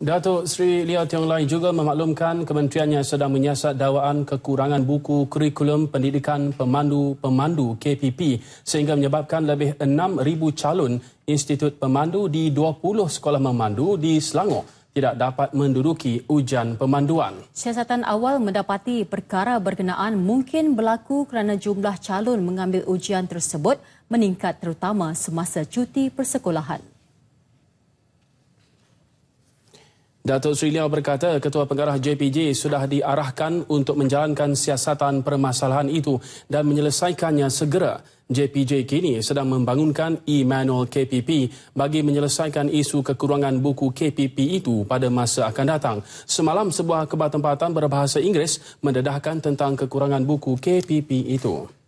Datuk Sri Lia Tiong Lai juga memaklumkan kementeriannya sedang menyiasat dakwaan kekurangan buku kurikulum pendidikan pemandu-pemandu KPP sehingga menyebabkan lebih 6,000 calon institut pemandu di 20 sekolah memandu di Selangor tidak dapat menduduki ujian pemanduan. Siasatan awal mendapati perkara berkenaan mungkin berlaku kerana jumlah calon mengambil ujian tersebut meningkat terutama semasa cuti persekolahan. Datuk Sri Liao berkata Ketua Pengarah JPJ sudah diarahkan untuk menjalankan siasatan permasalahan itu dan menyelesaikannya segera. JPJ kini sedang membangunkan e-manual KPP bagi menyelesaikan isu kekurangan buku KPP itu pada masa akan datang. Semalam sebuah kebah tempatan berbahasa Inggeris mendedahkan tentang kekurangan buku KPP itu.